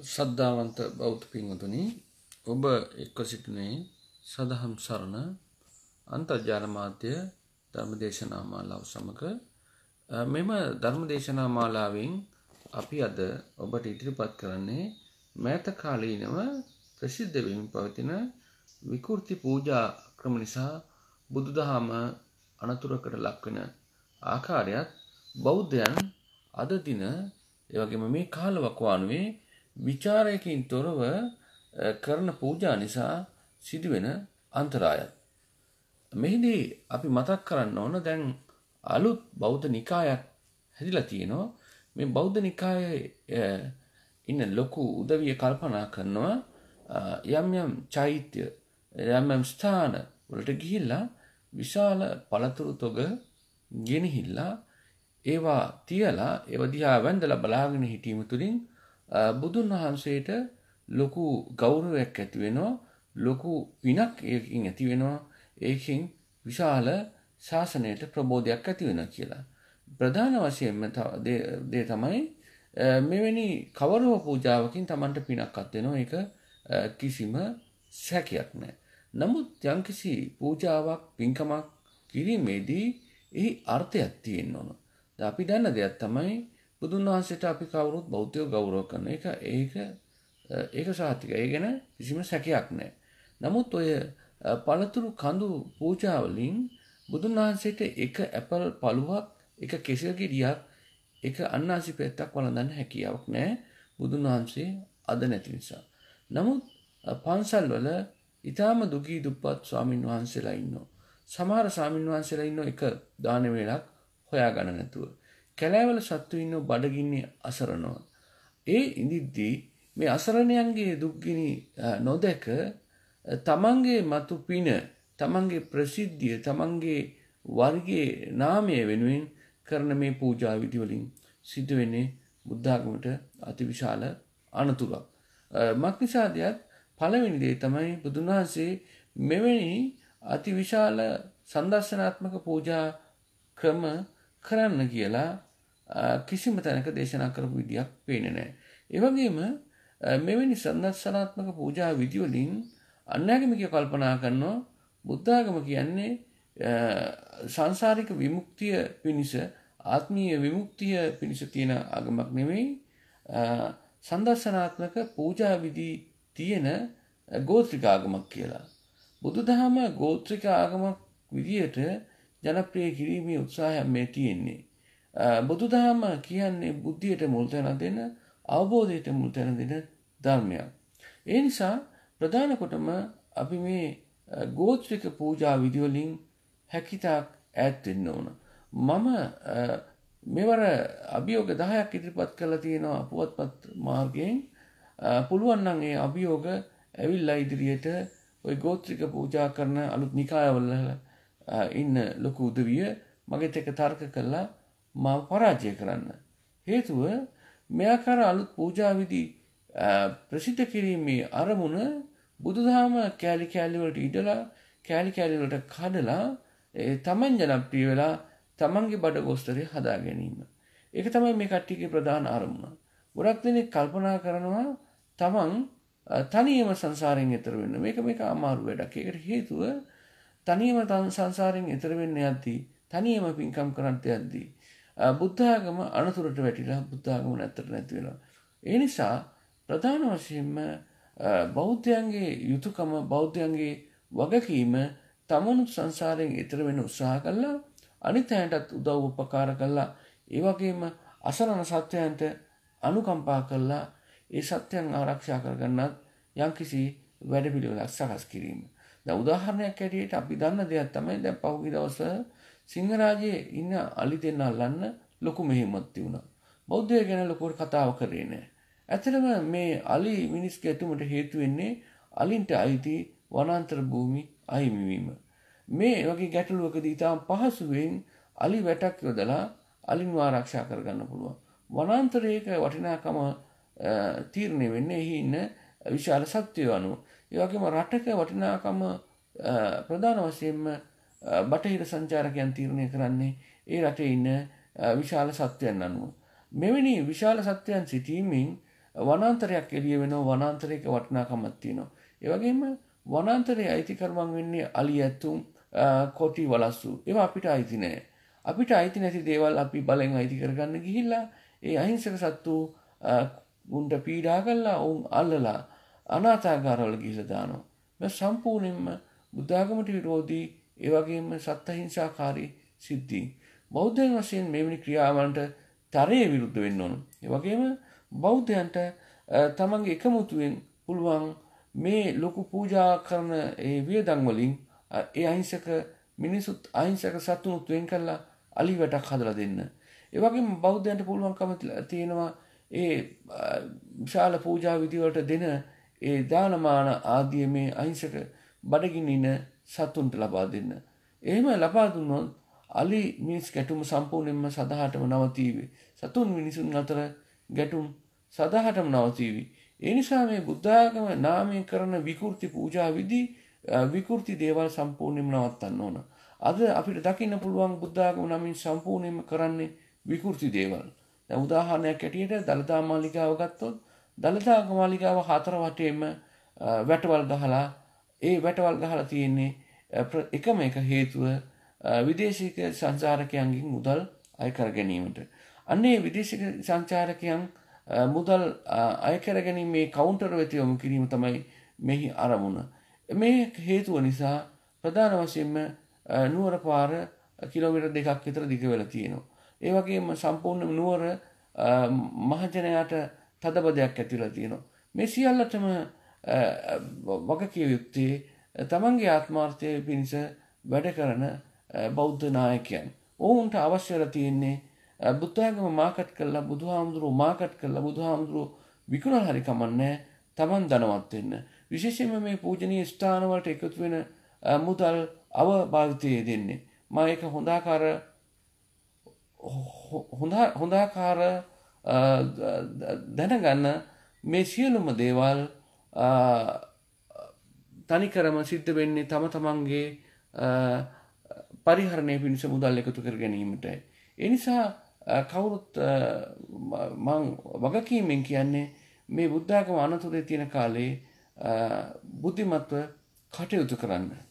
සද්ධාවන්ත බෞද්ධ පින්වතුනි ඔබ එක්ව සිටිනේ සදහම් සරණ අන්තර්ජාල මාධ්‍ය ධර්මදේශනා මාලාව සමග මෙම ධර්මදේශනා මාලාවෙන් අපි අද ඔබට ඉදිරිපත් කරන්නේ මෑත කාලීනව ප්‍රසිද්ධ වෙමින් පවතින විකෘති පූජා ක්‍රම නිසා බුදුදහම අනතුරකට ලක්වෙන ආකාරයත් බෞද්ධයන් අද දින එවගේම මේ කාලවකවානුවේ විචාරයකින් තොරව කරන පූජා නිසා සිදුවෙන අන්තරායත්. මෙහිදී අපි මතක් කරන්න ඕන දැන් අලුත් බෞද්ධ නිකායක් හැදිලා තියෙනවා. මේ බෞද්ධ නිකායේ ඉන්න ලොකු උදවිය කල්පනා කරනවා යම් යම් චෛත්‍ය යම් යම් ස්ථාන වලට ගිහිල්ලා විශාල පළතුරු තොග ගෙනහිල්ලා ඒවා තියලා ඒව දිහා වැඳලා බලාගෙන හිටීම තුළින් බුදුන් වහන්සේට ලොකු ගෞරවයක් ඇති වෙනවා ලොකු පිනක් ඒකින් ඇති වෙනවා ඒකින් විශාල ශාසනයට ප්‍රබෝධයක් ඇති වෙන කියලා. ප්‍රධාන වශයෙන්ම දේ තමයි මෙවැනි කවරව පූජාවකින් තමන්ට පිනක් අත්වෙනවා එක කිසිම සැකයක් නෑ. නමුත් යම්කිසි පූජාවක් පින්කමක් කිරීමේදී එහි අර්ථයක් තියෙන්න ඕන. අපි දන්න දෙයක් තමයි බුදුන් වහන්සේට අපි කවුරුත් බෞද්ධයෝ ගෞරව කරන එක ඒක ඒක සාතික. ඒ ගැන කිසිම සැකයක් නැහැ. නමුත් ඔය පළතුරු කඳු පූජාවලින් බුදුන් වහන්සේට එක ඇපල් පළුවක් එක කෙසෙල් ගෙඩියක් එක අන්නාසි පෙත්තක් වළඳන්න හැකියාවක් නැහැ. බුදුන් වහන්සේ අද නැති නිසා. නමුත් පන්සල් වල ඊටාම දුගී දුප්පත් ස්වාමින් වහන්සේලා ඉන්නවා. සමහර ස්වාමින් වහන්සේලා ඉන්නවා එක දාන වේලක් හොයාගන්න නැතුව. කැලෑවල සත්තු ඉන්න බඩගින්නේ අසරණව. ඒ ඉඳිද්දී මේ අසරණයන්ගේ දුක්ගිනි නොදැක තමන්ගේ මතු පින තමන්ගේ ප්‍රසිද්ධිය තමන්ගේ වර්ගේ නාමය වෙනුවෙන් කරන මේ පූජා විදිවලින් සිදුවෙන්නේ බුද්ධාගමට අතිවිශාල අනතුරක්. මක්නිසාදයක් පළවෙනි දේ තමයි බුදුන් වහන්සේ මෙවැනි අතිවිශාල සන්දර්ශනාත්මක පූජා ක්‍රම කරන්න කියලා කිසිම තැනක දේශනා කරපු විදියක් පේන්නේ නැහැ. ඒ වගේම මෙවැනි සන්දර්ශනාත්මක පූජා විදිවලින් අන්‍යාගමිකය කල්පනා කරනවා බුද්ධාගම කියන්නේ සංසාරික විමුක්තිය පිණිස ආත්මීය විමුක්තිය පිණිස තියෙන ආගමක් නෙවෙයි සන්දර්ශනාත්මක පූජා විදි තියෙන ගෝත්‍රික ආගමක් කියලා. බුදුදහම ගෝත්‍රික ආගමක් විදියට ජනප්‍රිය කිරීමේ උත්සාහයක් මේ තියෙන්නේ. බුදුදහම කියන්නේ බුද්ධියට මුල් තැන දෙන අවබෝධයට මුල් තැන දෙන ධර්මයක්. ඒ නිසා ප්‍රධාන කොටම අපි මේ ගෝත්‍රික පූජා විදිවලින් හැකිතාක් ඈත් වෙන්න ඕන. මම මෙවර අභියෝග 10ක් ඉදිරිපත් කරලා තියෙනවා පුවත්පත් මාර්ගයෙන් පුළුවන් නම් ඒ අභියෝග ඇවිල්ලා ඉදිරියට ওই ගෝත්‍රික පූජා කරන අලුත් නිකායවල ඉන්න ලොකු උදවිය මගෙත් එක තර්ක කළා මාව පරාජය කරන්න. හේතුව මෙයාකර අලුත් පූජාවිදි ප්‍රසිද්ධ කිරීමේ අරමුණ බුදුදහම කෑලි කෑලිවලට ඉඩලා කෑලි කෑලිවලට කඩලා තමන් ජනප්‍රිය වෙලා තමන්ගේ බඩ ගොස්තරය හදා ගැනීම. ඒක තමයි මේ කට්ටියගේ ප්‍රධාන අරමුණ. ගොඩක් දෙනෙක් කල්පනා කරනවා තමන් තනියම සංසාරයෙන් එතර වෙන්න මේක මේක අමාරු වැඩක්. ඒකට හේතුව තනියම සංසාරයෙන් එතර වෙන්න යද්දී තනියම පින්කම් කරන්නට යද්දී බුද්ධාගම අනතුරට වැටිලා බුද්ධාගම නැත්තට නැති වෙනවා. ඒ නිසා ප්‍රධාන වශයෙන්ම බෞද්ධයන්ගේ යුතුයකම බෞද්ධයන්ගේ වගකීම තමනුත් සංසාරයෙන් ඈතර වෙන්න උත්සාහ කළා අනිත් අයටත් උදව් උපකාර කළා ඒ වගේම අසරණ සත්වයන්ට අනුකම්පා කළා ඒ සත්‍යයන් ආරක්ෂා කරගන්නත් යම්කිසි වැඩපිළිවෙලක් සකස් කිරීම. දැන් උදාහරණයක් ඇටියට අපි දන්න දෙයක් තමයි දැන් පහුගිය දවස්වල සිංහරාජයේ ඉන්න අලි දෙන්න අල්ලන්න ලොකු මෙහෙමත් තිබුණා. බෞද්ධය ගැන ලොකුවට කතාව කරේ නෑ. ඇත්තටම මේ අලි මිනිස් ගැටුමට හේතු වෙන්නේ අලින්ට අයිති වනාන්තර භූමි අහිමිවීම. මේ වගේ ගැටලුවකදී තාම පහසුවෙන් අලි වැටක් යොදලා අලින් ආරක්ෂා කරගන්න පුළුවන්. වනාන්තරයක වටිනාකම තීරණය වෙන්නේ එහි ඉන්න විශාල සත්වයෝ අනුව. ඒ වගේම රටක වටිනාකම ප්‍රධාන වශයෙන්ම බටහිර සංචාරකයන් තීරණය කරන්නේ ඒ රටේ ඉන්න විශාල සත්වයන් අනුව. මෙවැනි විශාල සත්වයන් සිටීමෙන් වනාන්තරයක් එළිය වෙනවා වනාන්තරයක වටිනාකමක් තියෙනවා. ඒ වගේම වනාන්තරයේ අයිතිකරුවන් වෙන්නේ අලි ඇතුම් කොටි වලස්සු. ඒවා අපිට අයිති නෑ. අපිට අයිති නැති දේවල් අපි බලෙන් අයිති කරගන්න ගිහිල්ලා ඒ අහිංසක සත්තු උන්ට පීඩා කළා ඔවුන් අල්ලලා අනාථාගාරවල ගිහිල්ලා දානවා. මේ සම්පූර්ණයෙන්ම බුද්ධාගමට විරෝධී ඒ වගේම සත්ත්වහිංසාකාරී සිද්ධීන්. බෞද්ධයන් වශයෙන් මෙවැනි ක්‍රියාවන්ට තරයේ විරුද්ධ වෙන්න ඕන. ඒ වගේම බෞද්ධයන්ට තමන්ගේ එකමුතුවෙන් පුළුවන් මේ ලොකු පූජා කරන ඒ වියදම් වලින් ඒ අහිංසක මිනිසුත් අහිංසක සතුනුත් වෙන් කරලා අලි වැටක් හදලා දෙන්න. ඒ වගේම බෞද්ධයන්ට පුළුවන්කම තියෙනවා ඒ විශාල පූජා විධිවලට දෙන ඒ දානමාන ආදිය මේ අහිංසක බඩගිනින සතුන්ට ලබා දෙන්න. එහෙම ලබා දුන්නොත් අලි මිනිස් ගැටුම සම්පූර්ණයෙන්ම සදහටම නවතීවි. සතුන් මිනිසුන් අතර ගැටුම් සදහටම නවතීවි. ඒ නිසා මේ බුද්ධාගම නාමයෙන් කරන විකෘති පූජා විධි විකෘති දේවල් සම්පූර්ණයෙන්ම නවත්තන්න ඕන. අද අපිට දකින්න පුළුවන් බුද්ධාගම නමින් සම්පූර්ණයෙන්ම කරන්නේ විකෘති දේවල්. දැන් උදාහරණයක් ඇටියට දලදා මාලිගාව ගත්තොත් දලදා මාලිගාව හතර වටේම වැටවල් ගහලා ඒ වැටවල් ගහලා තියෙන්නේ එකම එක හේතුව විදේශික සංචාරකයන්ගෙන් මුදල් අය කර ගැනීමට. අන්නේ විදේශික සංචාරකයන් මුදල් අය කර ගැනීමේ කවුන්ටර් වෙත යොමු කිරීම තමයි මෙහි අරමුණ. මේ හේතුව නිසා ප්‍රධාන වශයෙන්ම නුවර පාර කිලෝමීටර් දෙකක් විතර දිග වෙලා තියෙනවා. ඒ වගේම සම්පූර්ණ නුවර මහජනයාට තදබදයක් ඇතිලා තියෙනවා. මේ සියල්ලටම වගකිය යුත්තේ තමන්ගේ ආත්මාර්ථය පිණිස වැඩ කරන බෞද්ධ නායකයන්. ඔවුන්ට අවශ්‍යර තියෙන්නේ බුද්ධාගම මාකට් කල්ලා බුදුහාමුදුරුව මාකට් කල්ලා බුදුහාමුදුරුව විකුණල් හරි කමන්නේ තමන් දනවත් වෙන්න. විශේෂයෙන්ම මේ පූජනීය ස්ථානවලට එකතු වෙන මුදල් අවභාවිතය දෙන්නේ. මා ඒක හොඳාකාර හොඳාකාර දැනගන්න මේ සියලුම දේවල් තනිකරම සිද්ධ වෙන්නේ තම තමන්ගේ පරිහරණය පිණිස මුදල් එකතු කර ගැනීමටයි. එනිසා කවුරුත් මං වගකීමෙන් කියන්නේ මේ බුද්ධාගම අනතුරේ තියෙන කාලේ බුද්ධිමත්ව කටයුතු කරන්න.